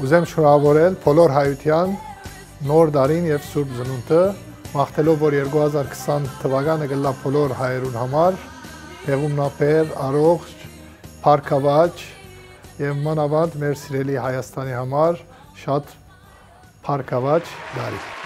Ուզեմ շնորհավորել բոլոր հայության նոր դարին եւ Սուրբ Ծնունդը, մաղթելով, որ 2020 թվականը գլա բոլոր հայերուն համար բեղումնապեր, առողջ, փառքավաճ եւ մանավանդ մեր սիրելի Հայաստանի համար շատ փառքավաճ դարի։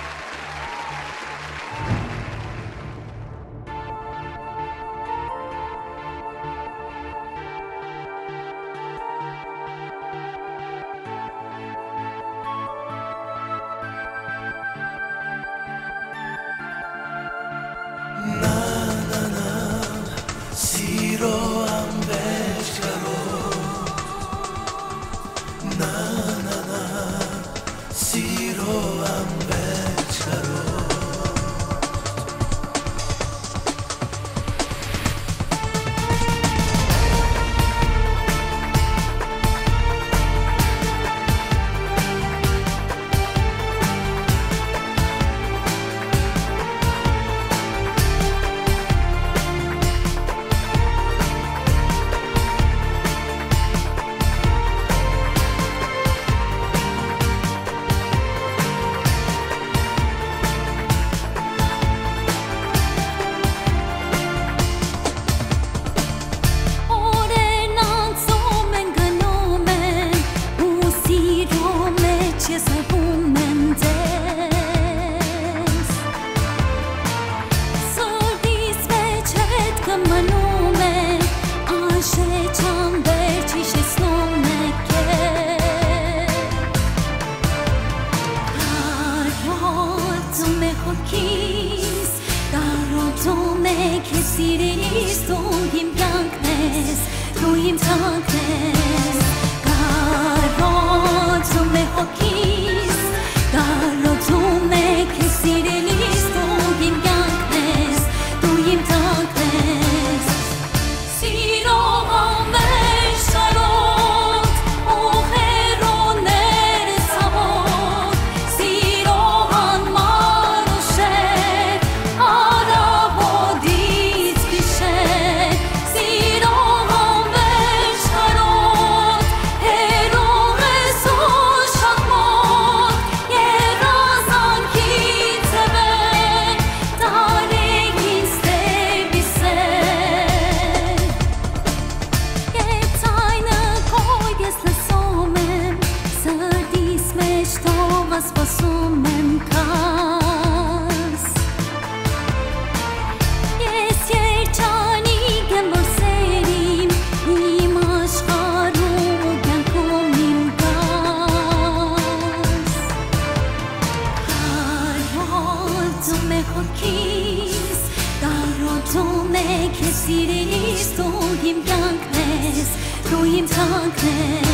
Սիրելիս դու իմ կյանքն ես, դու իմ թանքն ես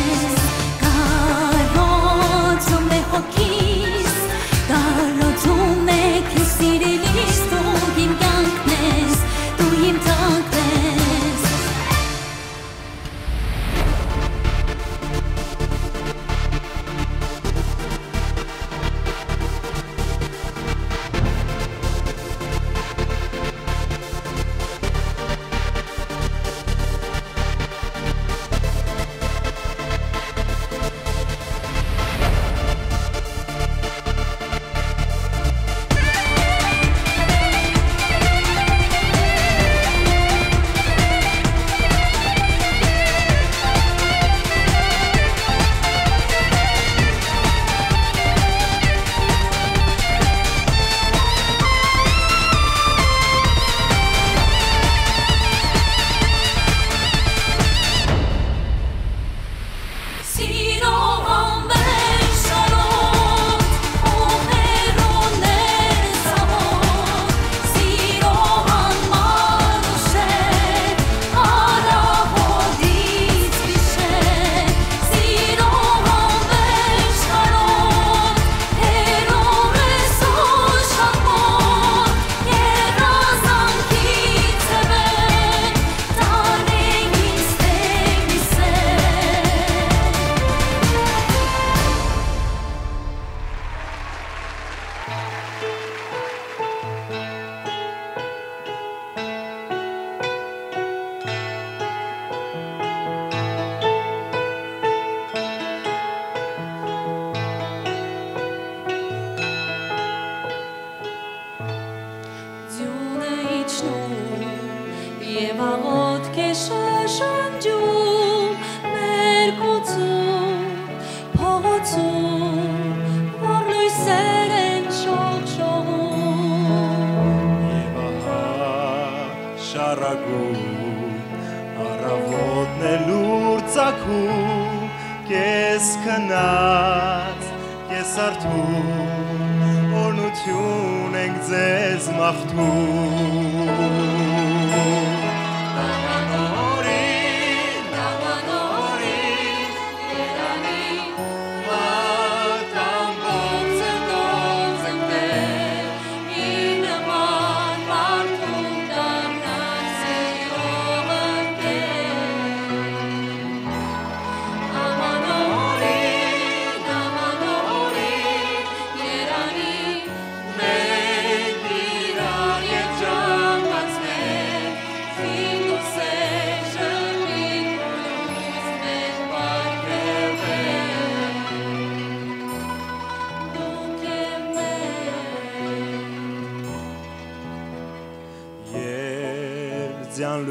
արթուն, օրնություն ենք ձեզ մաղթում։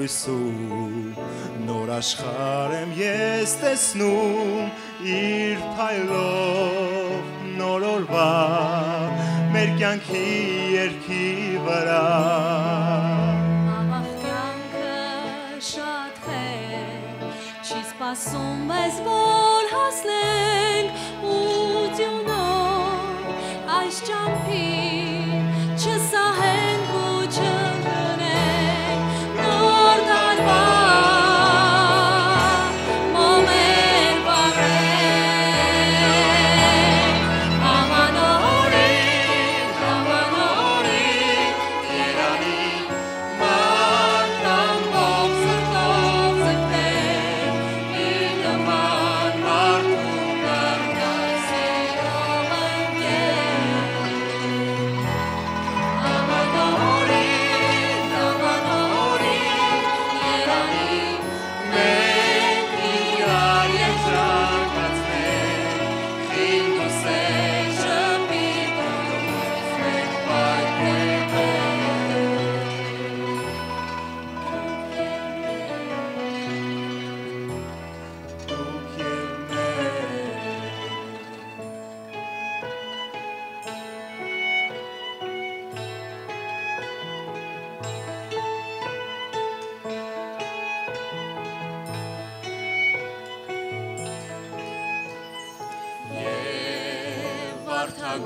լույսում նոր աշխարհ եմ ես տեսնում իր փայլով նոր օրվա մեր կյանքի երկի վրա Սպասում ես, որ հասնենք ուտյունով այս ճամփին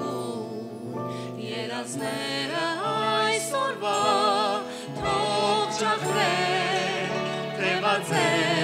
գուն երազները այսօրվա թող ճախրեն թեվածեն